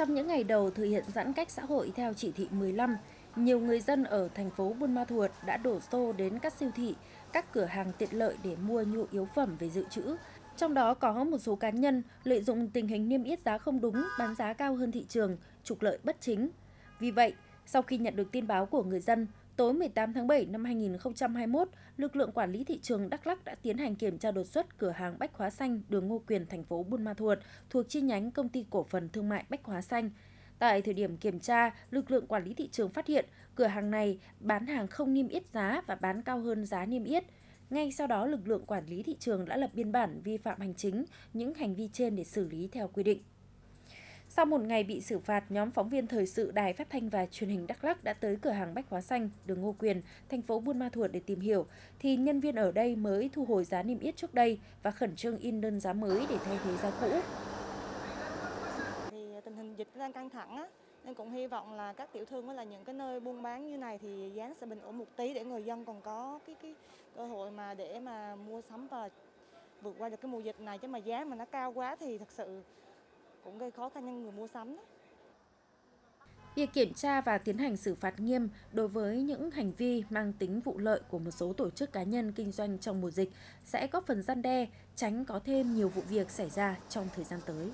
Trong những ngày đầu thực hiện giãn cách xã hội theo chỉ thị 15, nhiều người dân ở thành phố Buôn Ma Thuột đã đổ xô đến các siêu thị, các cửa hàng tiện lợi để mua nhu yếu phẩm về dự trữ. Trong đó có một số cá nhân lợi dụng tình hình niêm yết giá không đúng, bán giá cao hơn thị trường, trục lợi bất chính. Vì vậy, sau khi nhận được tin báo của người dân, tối 18 tháng 7 năm 2021, lực lượng quản lý thị trường Đắk Lắk đã tiến hành kiểm tra đột xuất cửa hàng Bách Hóa Xanh, đường Ngô Quyền, thành phố Buôn Ma Thuột, thuộc chi nhánh công ty cổ phần thương mại Bách Hóa Xanh. Tại thời điểm kiểm tra, lực lượng quản lý thị trường phát hiện cửa hàng này bán hàng không niêm yết giá và bán cao hơn giá niêm yết. Ngay sau đó, lực lượng quản lý thị trường đã lập biên bản vi phạm hành chính những hành vi trên để xử lý theo quy định. Sau một ngày bị xử phạt, nhóm phóng viên thời sự Đài Phát thanh và Truyền hình Đắk Lắk đã tới cửa hàng Bách Hóa Xanh, đường Ngô Quyền, thành phố Buôn Ma Thuột để tìm hiểu, thì nhân viên ở đây mới thu hồi giá niêm yết trước đây và khẩn trương in đơn giá mới để thay thế giá cũ. Thì tình hình dịch đang căng thẳng á, nên cũng hy vọng là các tiểu thương với là những cái nơi buôn bán như này thì giá sẽ bình ổn một tí để người dân còn có cái cái cơ hội mà để mà mua sắm và vượt qua được cái mùa dịch này chứ mà giá mà nó cao quá thì thật sự cũng gây khó khăn cho người mua sắm đó. Việc kiểm tra và tiến hành xử phạt nghiêm đối với những hành vi mang tính vụ lợi của một số tổ chức cá nhân kinh doanh trong mùa dịch sẽ góp phần gian đe, tránh có thêm nhiều vụ việc xảy ra trong thời gian tới.